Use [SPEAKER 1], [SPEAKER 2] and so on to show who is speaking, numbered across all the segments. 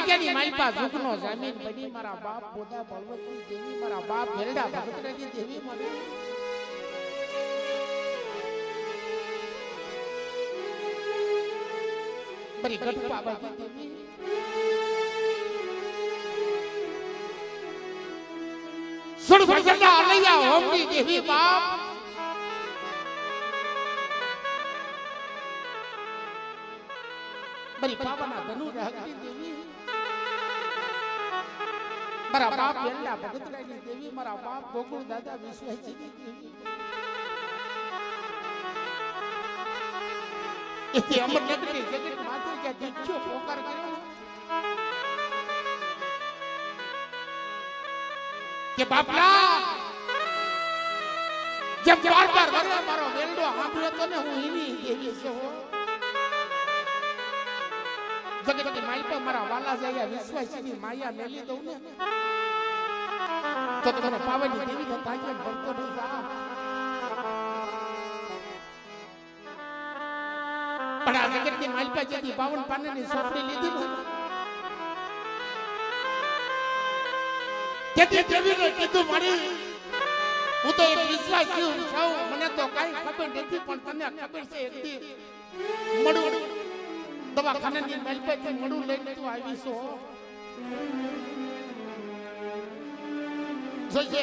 [SPEAKER 1] જગ્યાની માલપા ઝુકનો જમીન બની, મારા બાપ બોધા બળવતની દેવી મારા બાપ ભેરડા ભગતરાજી દેવી મને બરી ગઢપા બાજી દેવી સુર સદા અલૈયા હોમની દેવી બાપ. બરી પાવના ધનુ રહગતી દેવી. મારા બાપ વેલ્લા ભગતરાયની દેવી મારા બાપ ગોકુળ દાદા વિશ્વજીની દેવી. જગત માથે જ્યાં દીક્ષો પોકાર કર્યો કે બાપલા જેમ બાર બાર મારો વેલડો સાંભળ્યો તો ને હું એની દેવી છે હો. જગતની માઈ પર મારા વાલા જયા વિશ્વાસની માયા મેલી દઉં ને. તો તને પાવનની દેવી નો તાજે ભરતો નહીં જા. પણ આ જગતની માઈ પર જેથી બાવન પાનાની સોપડી લીધી ને. તેથી દેવીને કીધું મારી. હું તો એક વિશ્વાસી છું, મને તો કાઈ ખબર નથી, પણ તને ખબર છે એકથી મળું. દવાખાનાની મેલપેથી મળું લઈને તું આવી છો. જોઈએ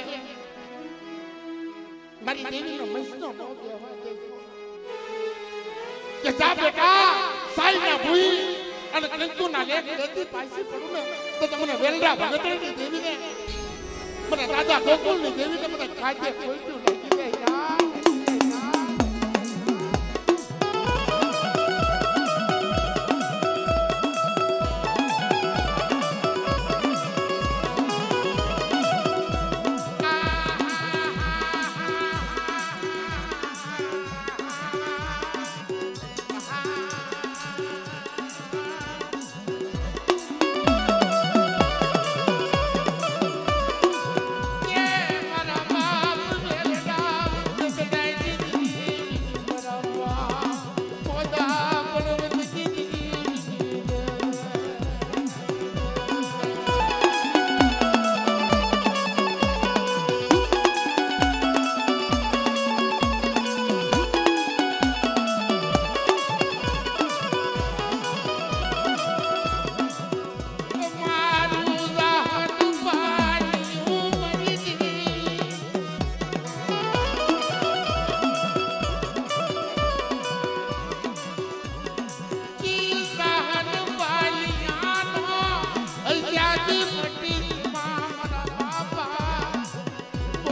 [SPEAKER 1] મારી દેવીનો મૈસનો નો દેવા દેજો. કે જા બેટા, સાઈના ભૂઈ અને કંકુના લેખ દેતી પાછી પડું ને તો તમને વેલડા ભગતની દેવીને, મને દાદા ગોકુલની દેવીને મને ખાદ્ય કોઈ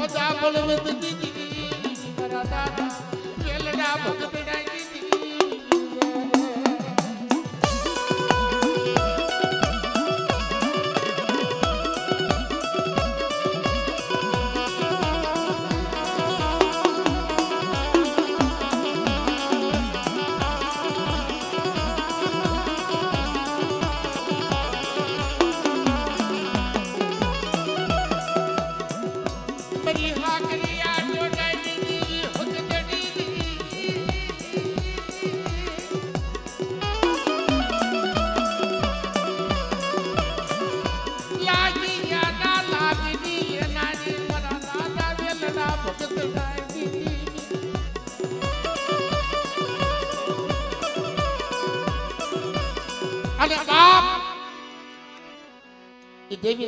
[SPEAKER 1] બળવંત દીદી મારા દાદા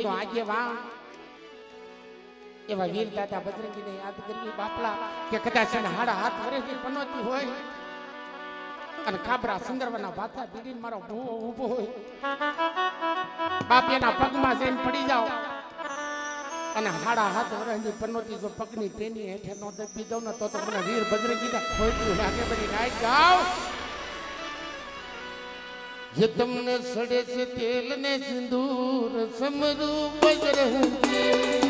[SPEAKER 1] દેવીનો આગેવાન એવા વીર દાદા બજરંગીને યાદ કરવી બાપલા કે કદાચ એને હાડા હાથ વરેથી પનોતી હોય અને કાબરા સુંદરવાના ભાથા પીડીને મારો ભૂવો ઊભો હોય. બાપ એના પગમાં જઈને પડી જાઓ અને હાડા હાથ વરેની પનોતી જો પગની પેની હેઠે નો દબી દઉં ને તો તો મને વીર બજરંગીને ખોટું લાગે બની નાઈ જાઓ. જે તમને સડે છે તેલ ને સિંદૂર સમરું બજરંગી.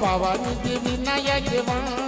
[SPEAKER 1] પાવાની દેવી નાયા જવાન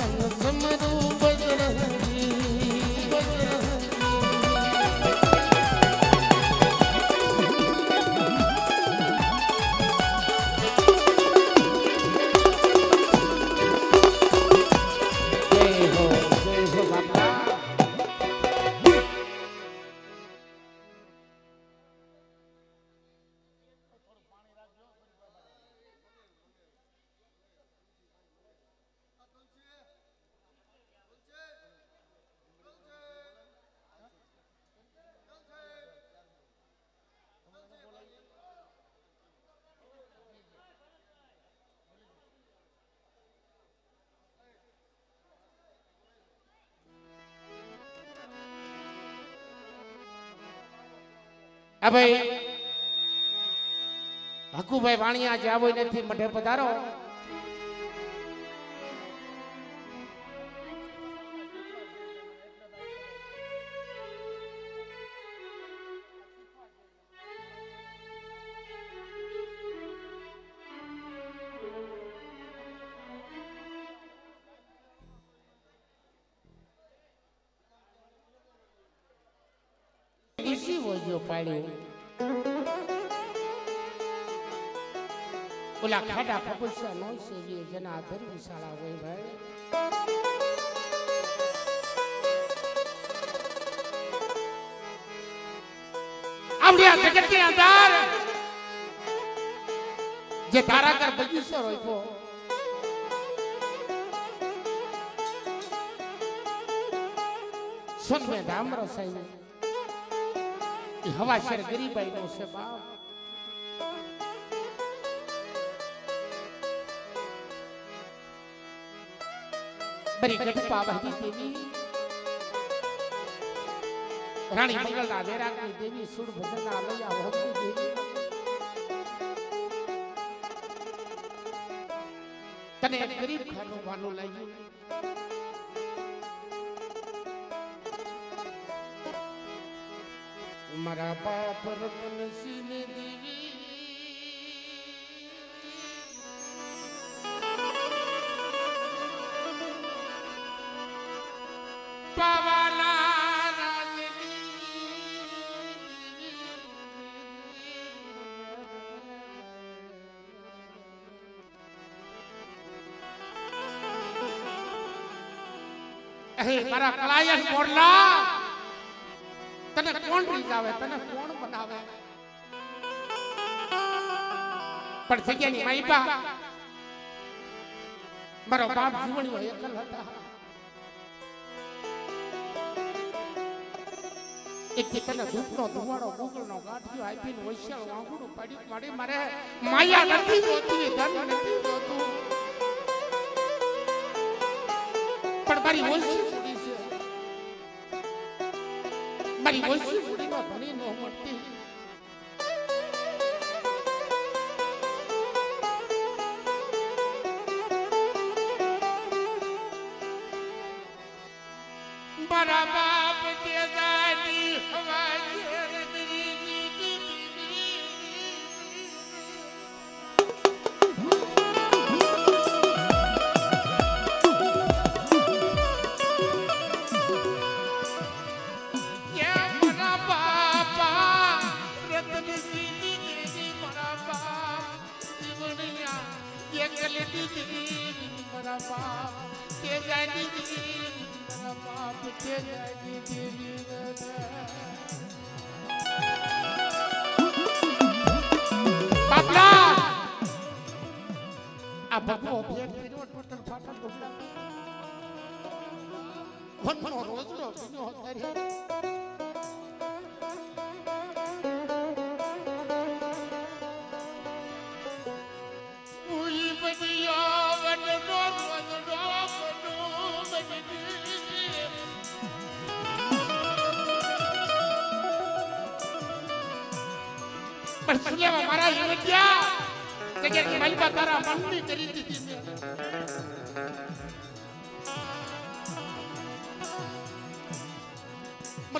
[SPEAKER 1] આ ભાઈ હકુભાઈ વાણિયા જાવ નથી મઢે પધારો. વોજો પાડ્યો ઓલા ખાડા ખબરસા નો સેવીએ જેના આધર વિશાળા હોય ભાઈ. આવડિયા જગતની અંદર જે ધારાકર બગીચો રોપ્યો સોનમે ધામરો સાહેબ એ હવા શેર ગરીબાઈ નો છે બાપ. બરી ગઢપા વહી દેવી. રાણી મંગળના વેરાગની દેવી સુર ભજનના અલૈયા હોમની દેવી. તને ગરીબ ખાનું વાનું લાગ્યું મારા બાપ રતનસિંહ દેવી. મારા ક્લાયન્ટ મોરલા. તને કોણ રીઝાવે? તને કોણ બનાવે? પણ જગ્યાની માઈપા મારો બાપ જીવણીઓ એકલ હતા. પણ મારી મારી વંશી છોડીનો ધણી ન મળતી.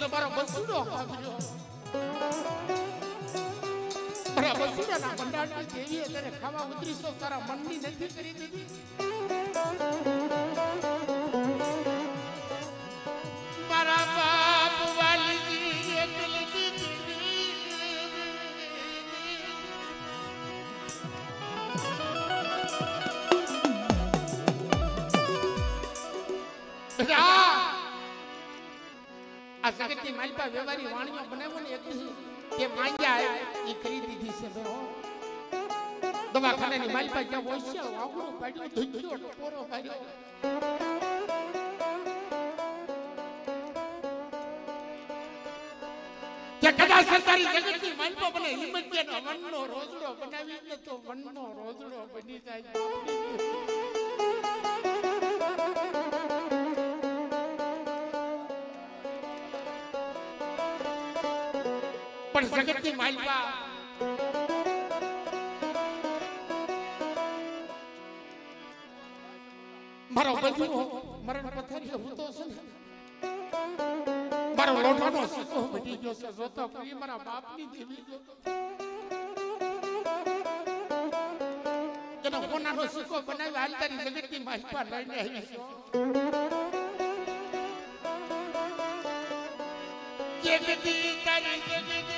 [SPEAKER 1] મને મારો બસુડો આવ્યો અરે બસુડાના ભંડારની દેવીએ તને ખાવા ઉતરીશો તારા મનની નથી કરી દીધી જગતની વ્યવહારી વાણીઓ બનાવ્યો ને એટલી કે માંગ્યા એ કરી દીધી છે ભાઈ હો. દવાખાનાની પાસે જ્યાં વૈશ્ય વાવડું પાડ્યું ધુજ્યો ટપોરો કર્યો કે કદાચ સરકારી જગતની માલપા બને હિંમત કે વનનો રોજડો બનાવી તો વનનો રોજડો બની જાય. જગતની માલિકા મારો બજુ મરણ પથારી હું તો છું મારો લોટાનો સિક્કો મટી ગયો છે. જોતો કોઈ મારા બાપની દેવી જોતો. એનો કોનાનો સિક્કો બનાવ્યો હાલ તારી જગતની માલિકા લઈને આવી છે. જગતી તારી જગતની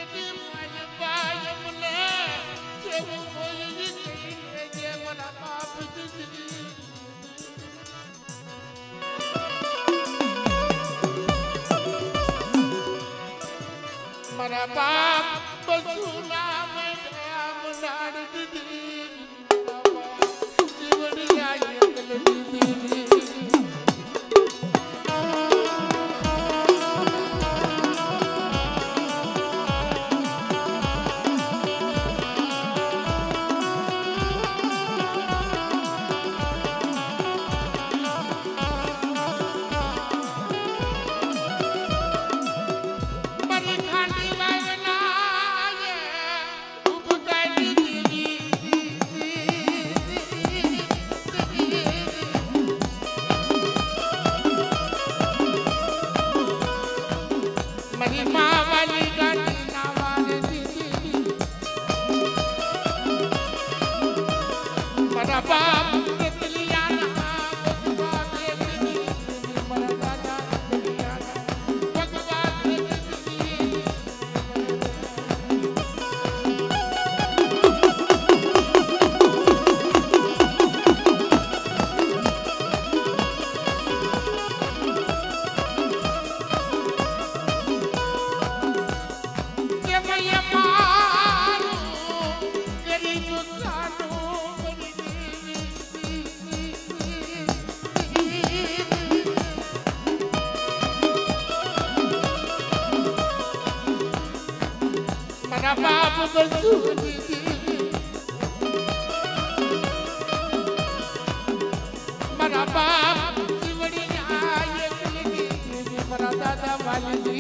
[SPEAKER 1] મારા બાપ જીવડી મારા દાદા વાલી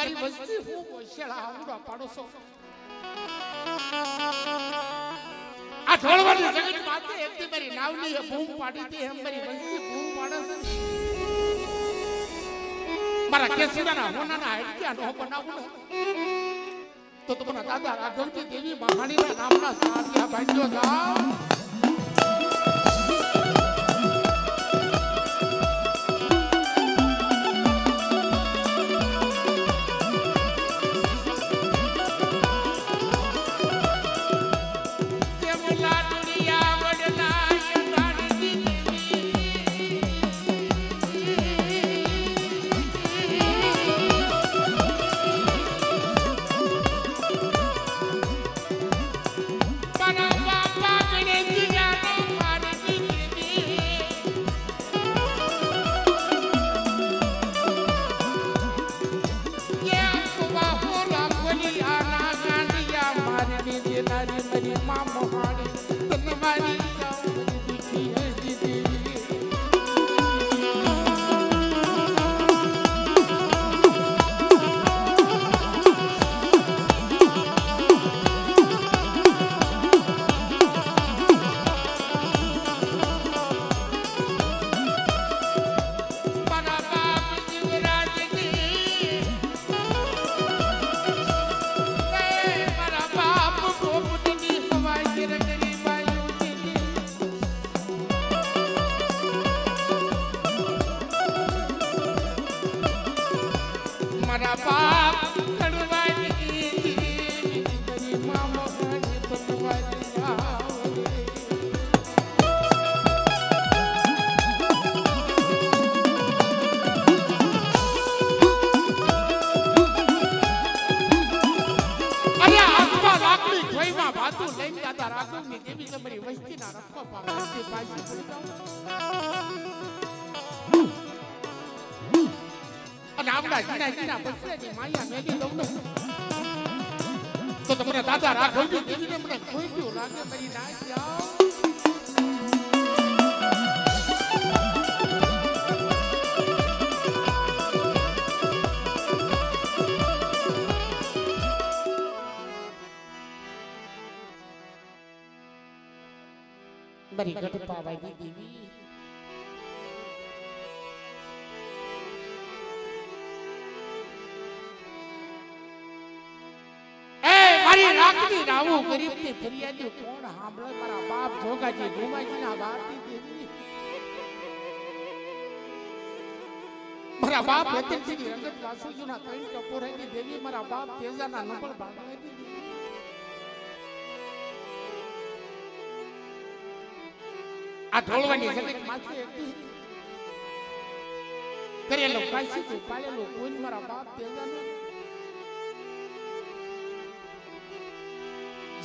[SPEAKER 1] કે વસ્તી હું હોશિયાળા આવડા પાડોશો. આ ધોળવાની જગત માતે એકથી મારી નાવની બૂમ પાડી એમ મારી વસ્તી બૂમ પાડે મારા કેસુડાના હોનાના હાડક્યા નો બનાવું તો તમારા દાદા રાઘવજી દેવી, મહાણીના નામના સાધ્યા ભાઈઓ જાઓ. તમારી વસ્તીના રખો તે પાછી પડી જાઓ અને આપણા જીણા જીણા બસરાની માયા મેલી દઉં તો તમને દાદા રાઘવની દેવીને મને ખોઈટ્યું લાગે મારી ના મારી ગઢ પાવાની દેવી મારી રાખની રાવું ગરીબની ફરિયાદી કોણ સાંભળે? મારા બાપ જોગાજી ગુમાજીના ભારતી દેવી. મારા બાપ રતનસિંહ રંગત વાસુજીના ત્રણ ટપોરાની દેવી, મારા બાપ તેજાના નંબર ભાગવાની દેવી. આ ઢોળવાની જગત માથે કરેલો કાશી તું પાલેલો કોઈ મારા બાપ તેજાનો.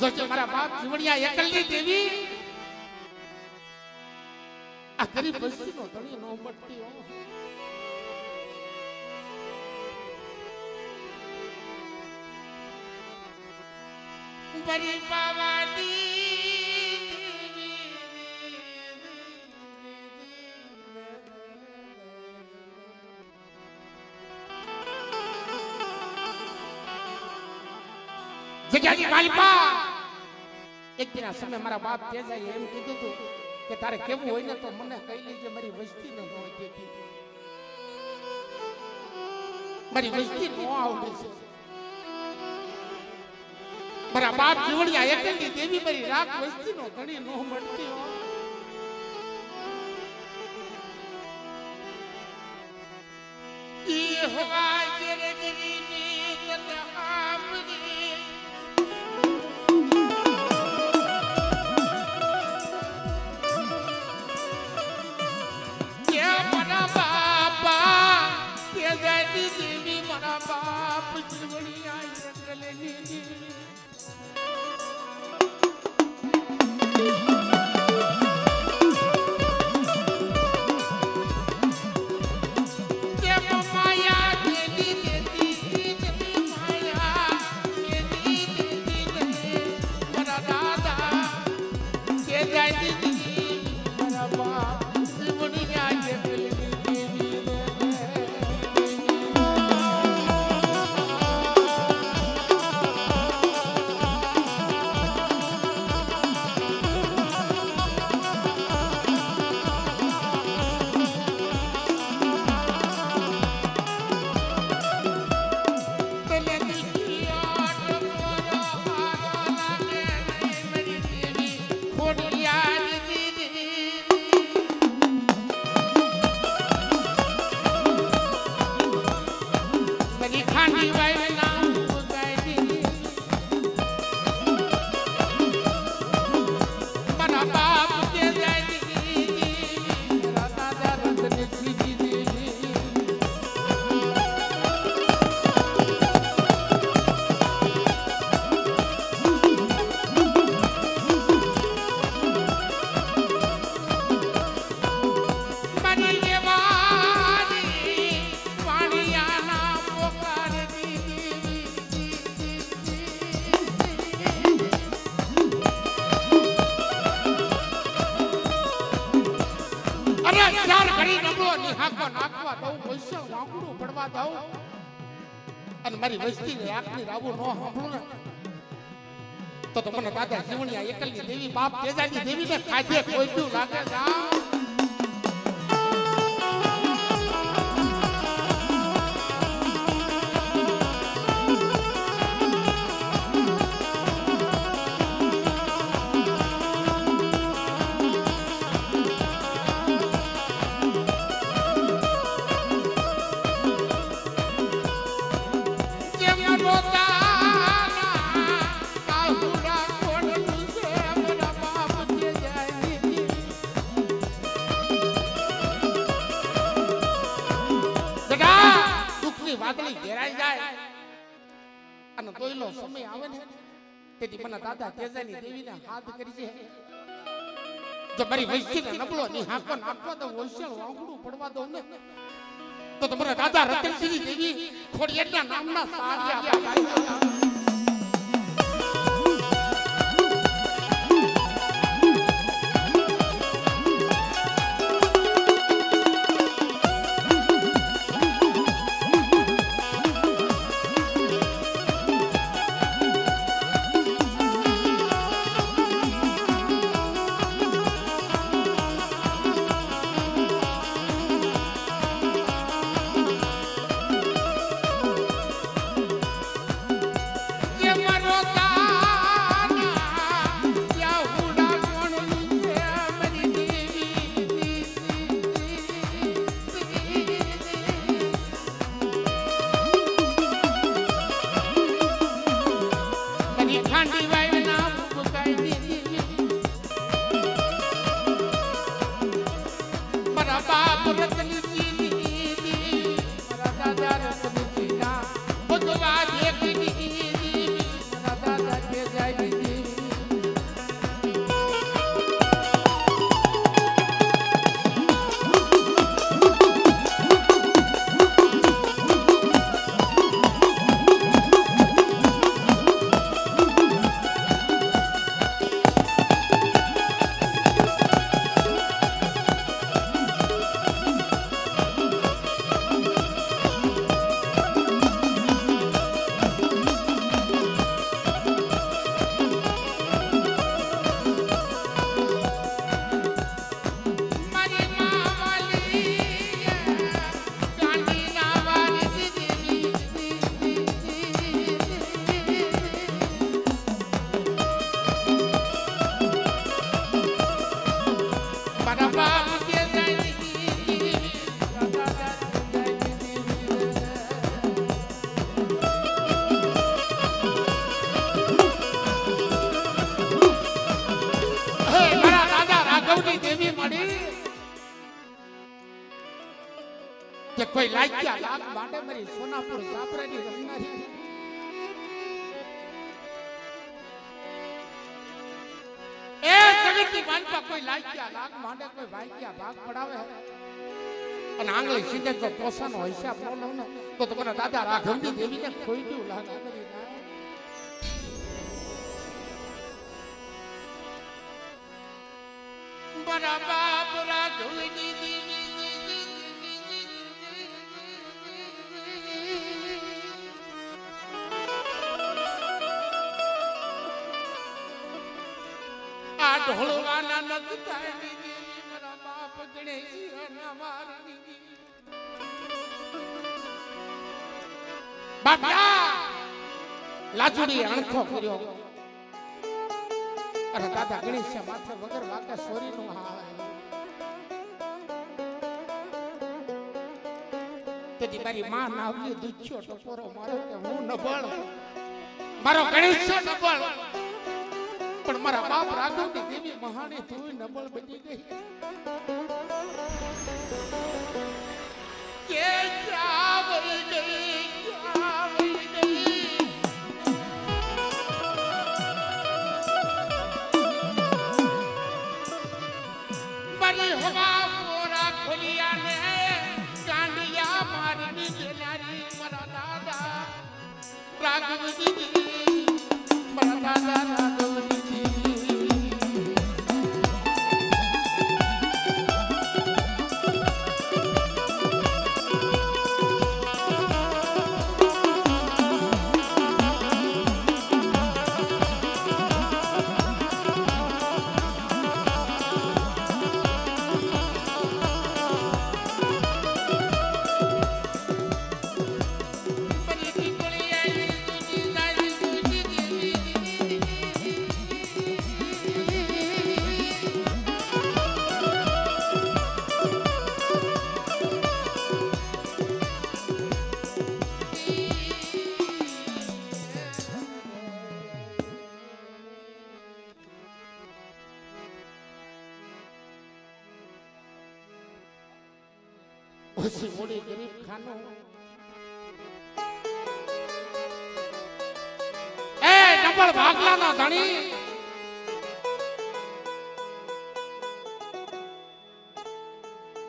[SPEAKER 1] જોજે મારા બાપ જીવણિયા એકલની દેવી, આ ગરીબ વસ્તીનો ધણી નો મટતી હો બરી પાવાની જગ્યાની માલિકા એક દિના સમય મારા બાપ તેજાએ એમ કીધું હતું કે તારે કેવું હોય ને તો મને કહી લેજે, મારી વસ્તી ને હોય દેતી મારી વસ્તી નો આવડે છે. મારા બાપ જીવડિયા એકલની દેવી મારી રાખ વસ્તી નો ઘણી નો મળતી હો મારી વસ્તી આંખની રાવું ન સાંભળું ને તો તો મને દાદા જીવણિયા એકલની દેવી બાપ તેજાની દેવી ને ખાધે કોઈ લાગે જા. ઘેરાઈ જાય. અને તોયલો સમય આવે ને, તેથી મને દાદા તેજાની દેવીને હાથ કરી છે. જો મારી વૈશ્યને નબળો ની હાંકો નાખવા દઉં વૈશ્ય વાંકડું પડવા દઉં ને, તો તમારા દાદા રતનસિંહ દેવી ખોડિયારના નામના સાળિયા અને આંગળી સીધે જો પોસાનો હિસાબ ન લો તો તમારા દાદા રાઘવની દેવીને ખોઈ જેવું લાગે દેવી. આ ઢોળવાના નથી થાય અને બાપા! લાજુડી અણખો કર્યો. અરે દાદા ગણેશ માથે વગર વાકે સોરી નું હા તેથી મારી માં નાવલી દુચ્યો ટપોરો મારો કે હું નબળ મારો ગણેશ નબળ પણ મારા બાપ રાઘવની દેવી મહાની તું નબળ બની ગઈ. મારી દાદા રાઘવ મારા દીદી ઓછી મોડી ગરીબ ખાનું એ નંબર ભાગલા ના ધણી.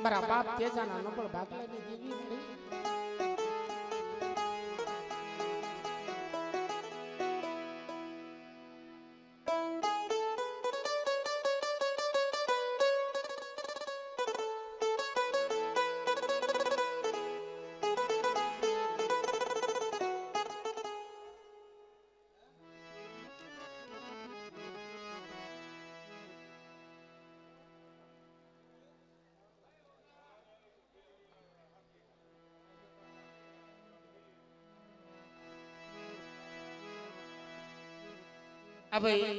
[SPEAKER 1] મારા બાપ તેજાના નબળ ભાગલાની દેવી મળી. આ ભાઈ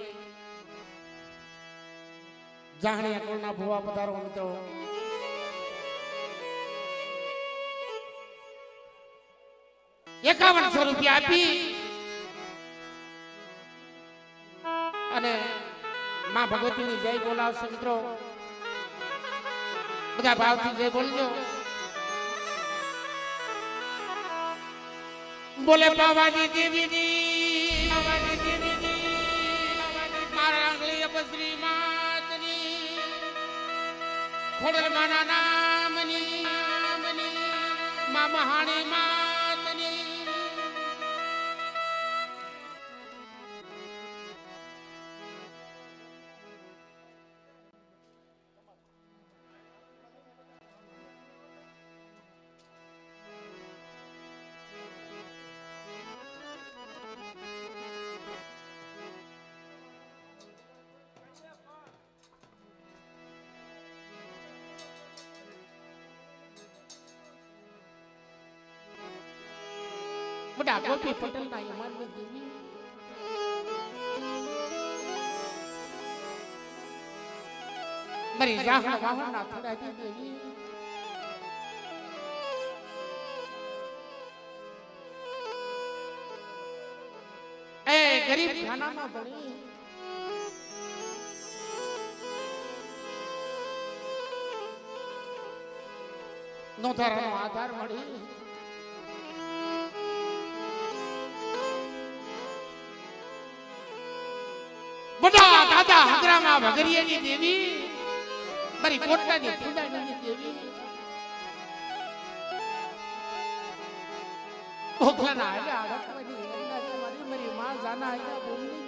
[SPEAKER 1] જાહણિયા કોળના ભુવા પધારો મિત્રો. એકાવનસો રૂપિયા આપી અને માં ભગવતીની જય બોલાવશે મિત્રો. બધા ભાવથી જય બોલજો. બોલે પાવાની દેવીની અપશ્રી માતની ખોડલ માના નામની મા મહાણી માતની ગોપી પટેલના યમાનની દેવી. મારી જાહણ વાહણના થોડાજી દેવી. એ ગરીબ ખાનામાં ભણી. નોંધારાનો આધાર મળી. દાદા હગરામાં વગરિયાની દેવી, મારી કોટલાની ફૂંડાણીની દેવી. ઓખલાના હાલે અડકવાની એમના મારી મારી માં જાના આયા બોમની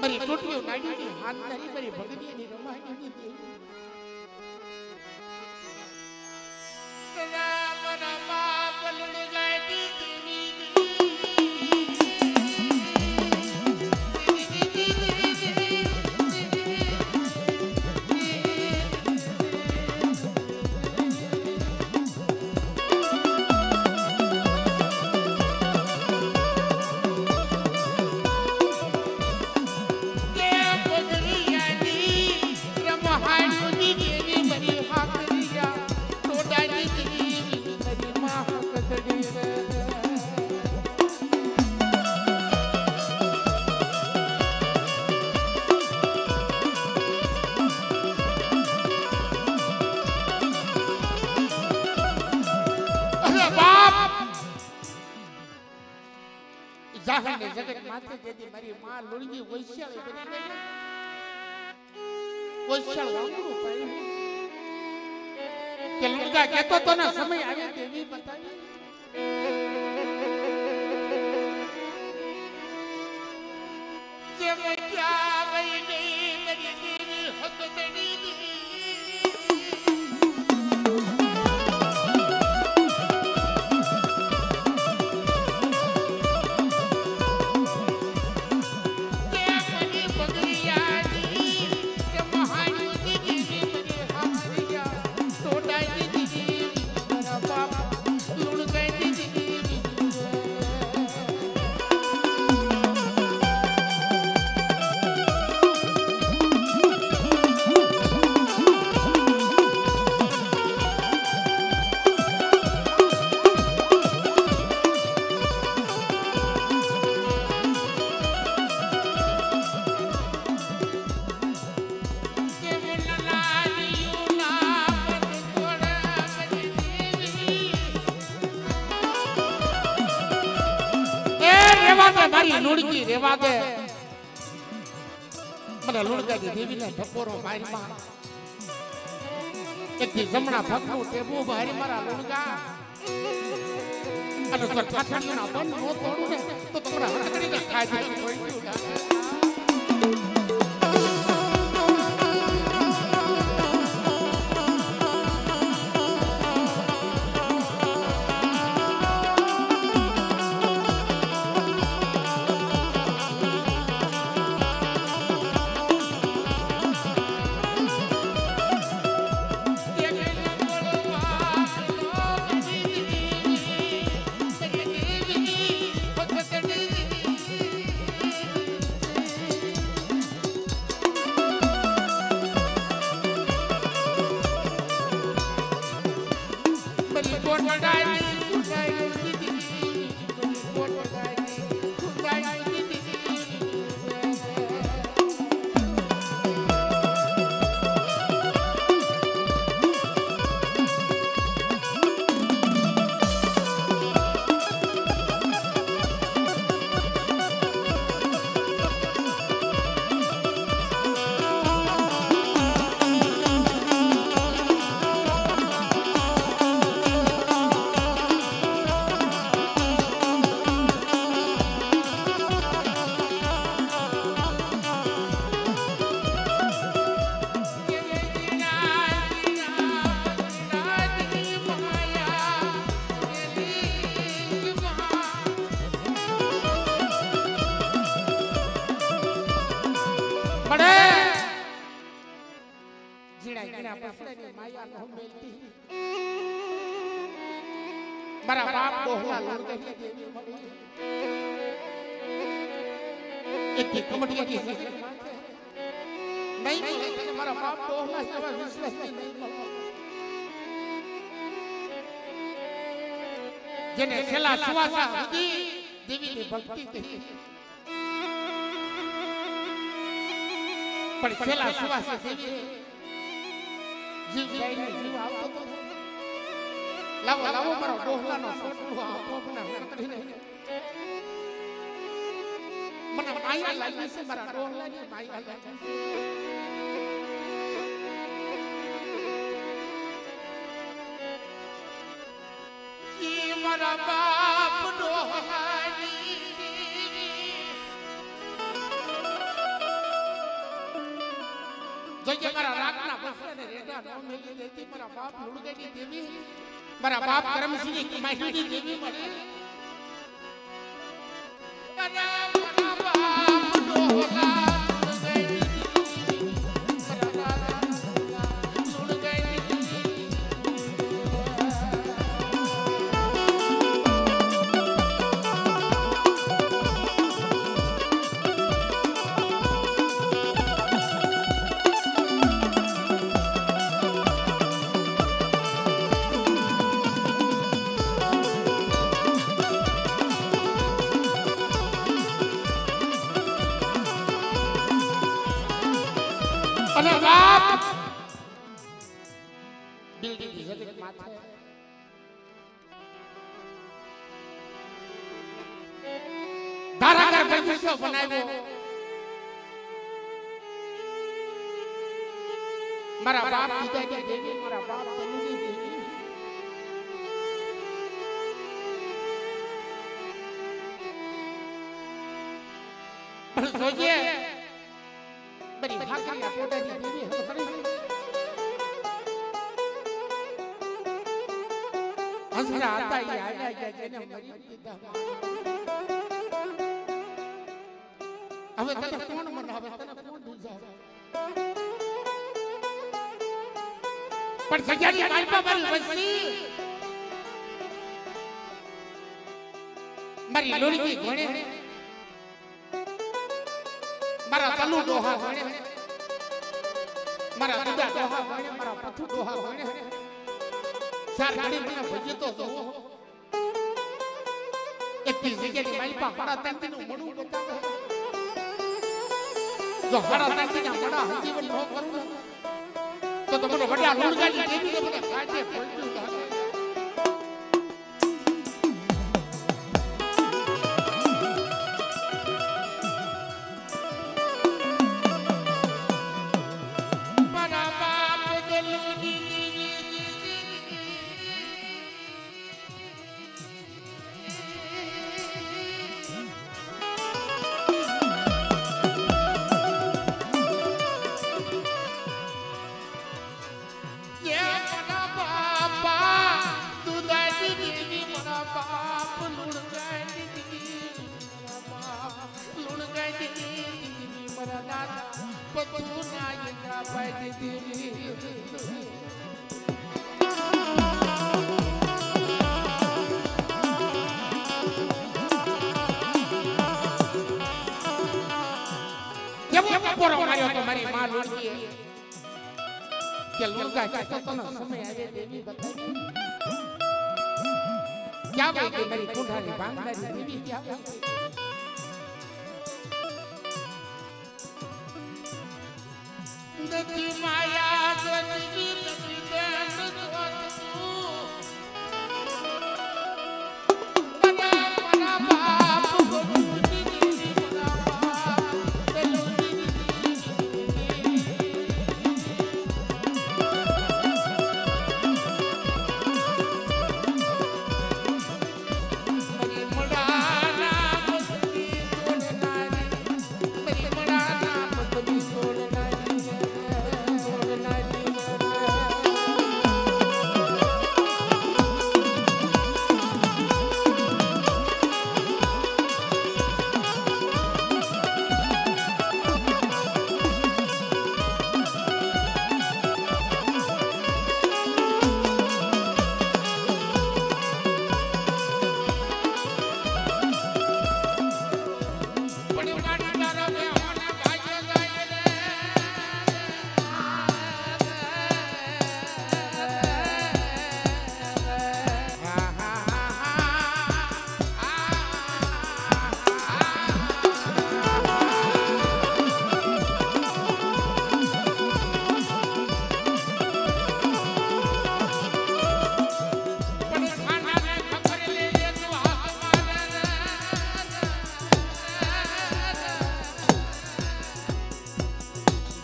[SPEAKER 1] મારી ટોટીઓ નાડીની ધરી મારી ભગનીની રમાડીની દેવી. વૈશ્યાળ વાંગડું કે લુગા કેતો તો ને સમય આવે તેવી બતાવી. ઠપોરો મારી માં. એકથી જમણા ભગનું ટેબુ ભારી મારા લુણગા. અને જો ઠાઠડીઓના બંધ નો તોડું ને તો તમારા હરકડીને ખાઈ જાય. જેને છેલ્લા સુવાસા સુધી દેવીની ભક્તિ કરી પણ છેલ્લા સુવાસા દેવી જીવ જાઈને જીવ આવતો તો લાવો લાવો મારો ડોહલાનો ફોટો આપો મને હકડીને મને માયા લાગી છે મારા ડોહલાની માયા લાગી છે. મારા બાપ જોઈએ મારા રાતના બસને રેડા નો મેલી મારા બાપ કરમસિંહની માહીની દેવી. મળે પણ બરી ભાખરી પોતાની દેવી હમ કરી હસરા હતા ઈ આયા ગયા જેને મરી દીધા હવે તને કોણ મનાવે તને કોણ દૂજાવે પણ સજાની માલપા મારી વસ્તી મારી લોરી ઘોડે મારા તલુ ડોહા ભણે મારા દુડા ડોહા ભણે મારા પથુ ડોહા ભણે ચાર ઘડી મને ભજી તો તો એક દી જગ્યાની મારી પા હડા તાંતીનું મોઢું બતાવે. જો મારા તાંતીના મોઢા હજીવન ન કરું ને, તો તો મને વડા લોણગાડી દેવી મને કાઢે પલટું દેવી બતાવી ક્યાં વઈ ગઈ મારી કુંઠાની ભાંગડાની દેવી ક્યાં વઈ ગઈ?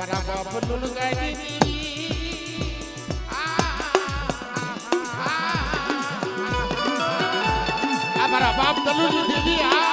[SPEAKER 1] બરાબર ફૂલુલ ગાડી. આ મારા બાપ દલુલી દેવી આ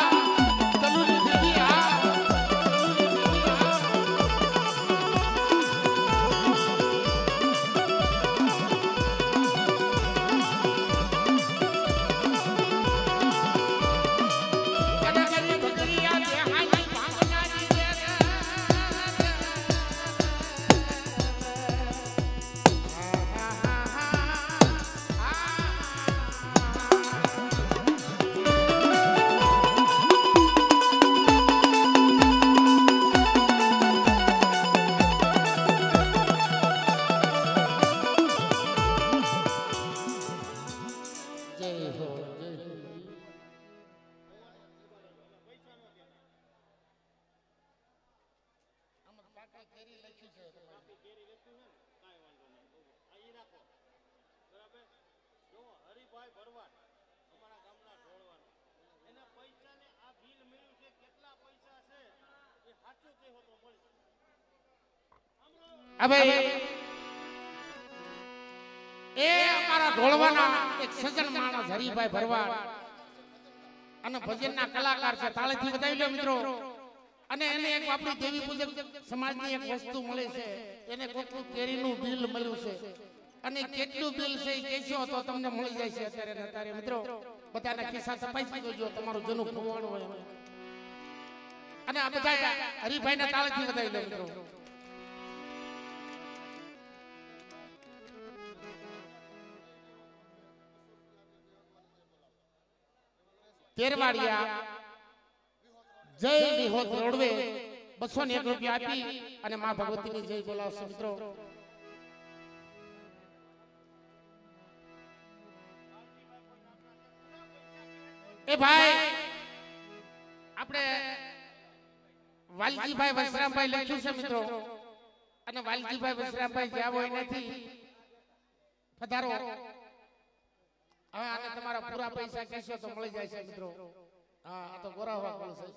[SPEAKER 1] હવે અને ભજનના કલાકાર છે, તાળીથી બતાવી લો મિત્રો. અને એને એક આપણી દેવી પૂજક સમાજની એક વસ્તુ મળે છે, એને કોકનું કેરીનું છે. અને કેટલું મળી જાય છે અને આ બધા હરિભાઈના મિત્રો. તેરવાડિયા જય વિહોત રોડવે બસો ને એક રૂપિયા આપી અને મા ભગવતીની જય બોલાવશે મિત્રો એ ભાઈ, આપણે વાલજીભાઈ વસરામભાઈ લખ્યું છે મિત્રો. અને વાલજીભાઈ વસરામભાઈ જ્યાં હોય નથી પધારો. હવે આને તમારા પૂરા પૈસા કહેશો તો મળી જાય છે મિત્રો. હા, આ તો ગોરા હવા કોણ છે.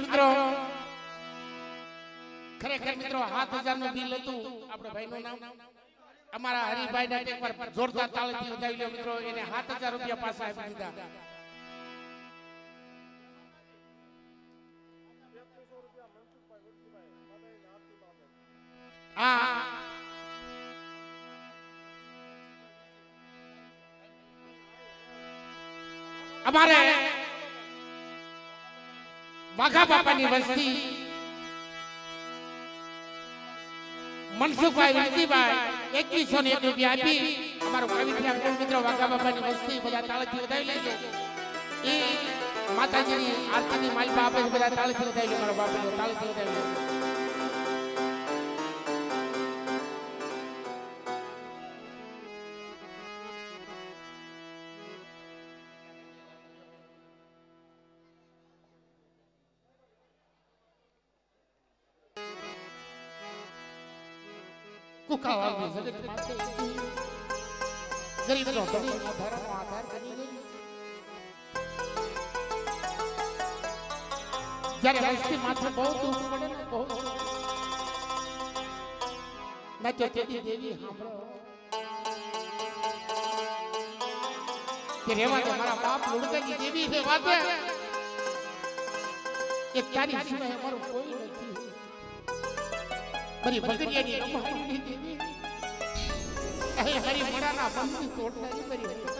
[SPEAKER 1] આ મિત્રો, ખરેખર મિત્રો સાત હજાર બિલ હતું, આપણે ભાઈનું નામ. અમારા હરિભાઈ ને એકવાર જોરદાર તાળીથી વધાવી લો મિત્રો, એને સાત રૂપિયા પાછા આપી દીધા. આ અમારે વાઘા બાપાની વસ્તી. મનસુખભાઈ વિનતીભાઈ એકવીસો ને એક રૂપિયા આપી. અમારો પવિત્ર મિત્રો, વાઘા બાપાની વસ્તી બધા તાળથી વધાવી લેજે એ માતાજીની આરતીની માલિકા આપે બધા તાળથી વધાવી લે મારો બાપા તાળથી વધાવી લે કુકાવાળની જગત માથે ગરીબનો ધણી આધારનો આધાર બની ગઈ જ્યારે વસ્તી માથે બહુ દુઃખ પડે ને બહુ મેં તો તેથી દેવી સાંભળો કે રેવા દે મારા બાપ લુડકાની દેવી છે વાતે એક તારી સિવાય અમારું કોઈ નથી બરી બકરીયાની રમાડીની દેવી અહીં હરી મડાના બંધી તોડનારી બરી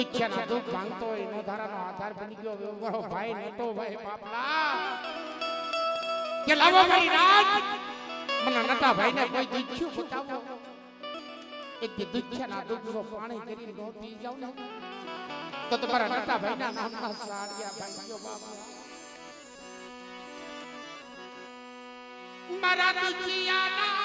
[SPEAKER 1] દુખ્યાના દુઃખ ભાંગતો હોય નો ધારાનો આધાર બની ગયો. હવે મારો ભાઈ નટો ભાઈ, બાપલા. કે લાવો મારી રાજ. મને નટા ભાઈને કોઈ દુખ્યું બતાવો. એક દી દુખ્યાના દુઃખનો પાણી કરી નો પી જાવ ને. તો તમારા નટા ભાઈના નામના સાડિયા ભાઈ ભાઈઓ બાપા મારા દુખિયાના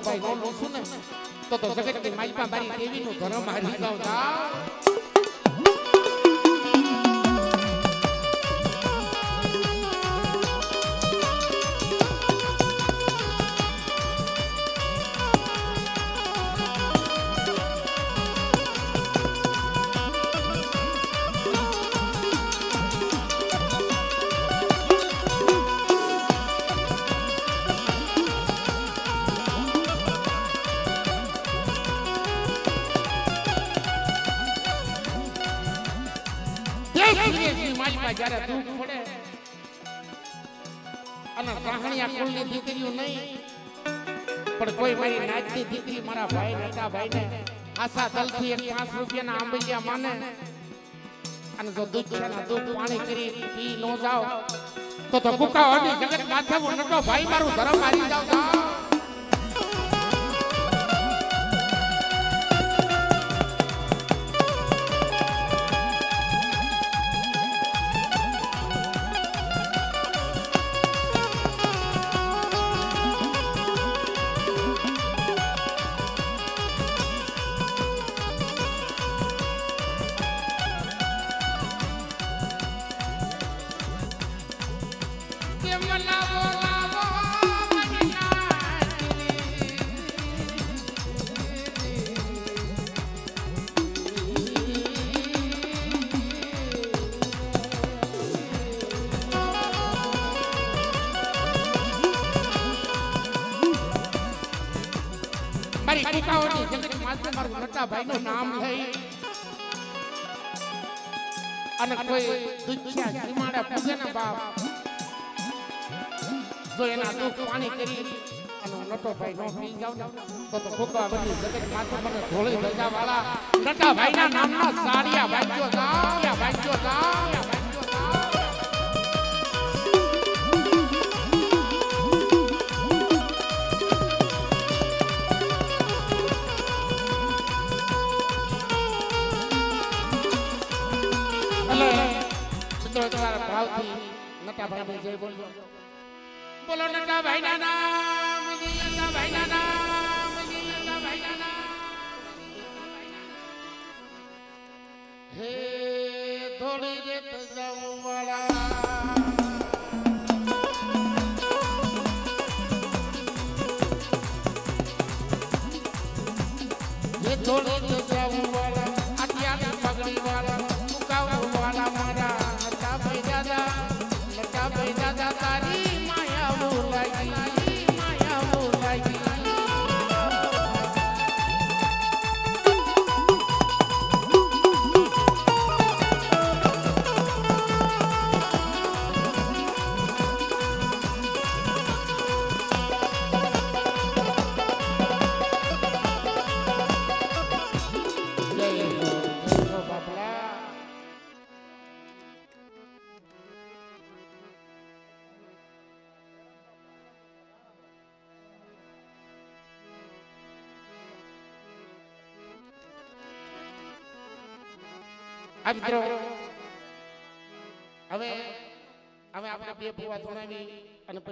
[SPEAKER 1] ભાઈ નો લોસું ને તો તો જગતની માઈપા મારી દેવીનું ધર્મ હારી જાવ મારી ભાઈ નટા ભાઈને આશા દલથી એક પાંચ રૂપિયાના આંબલિયા માને અને જો દુઃખ છે ને પાણી કરી પી નો જાવ તો તો કુકાવાની જગત માથે ભાઈ મારું ધર્મ મારી જાવ ભાઈ નો પી જાવ ને તો સાડિયા ભાઈઓ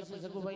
[SPEAKER 1] હવે હવે